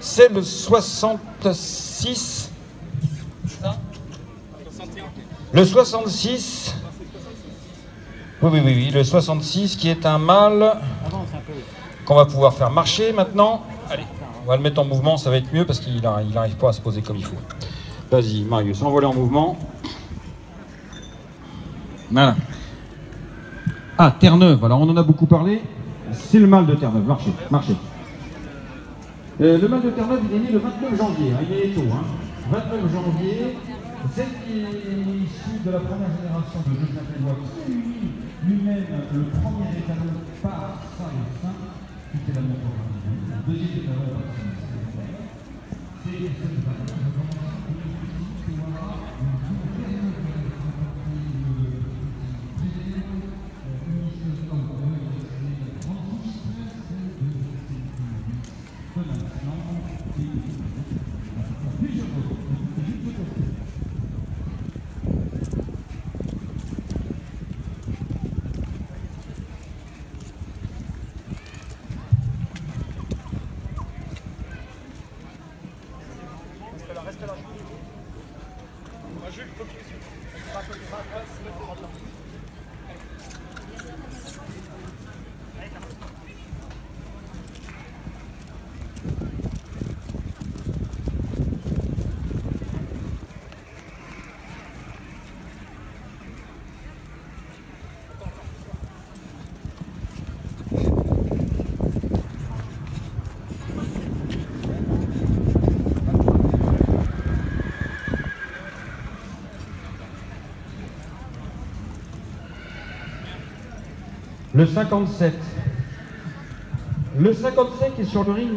C'est le 66. Le 66. Oui, oui, oui, oui, le 66 qui est un mâle qu'on va pouvoir faire marcher maintenant. Allez, on va le mettre en mouvement, ça va être mieux parce qu'il n'arrive pas à se poser comme il faut. Vas-y, Marius, envoie en mouvement. Voilà. Ah, Terre-Neuve, alors on en a beaucoup parlé. C'est le mâle de Terre-Neuve, marchez, marchez. Euh, le mâle de Terre-Neuve, il est né le 29 janvier, hein, il est tôt. Hein. 29 janvier, celle qui issue de la première génération de Joseph Saint-Éloi, qui lui-même le premier étalon par Reste là. Jules, faut que tu... Pas que tu Le 57. Le 57 est sur le ring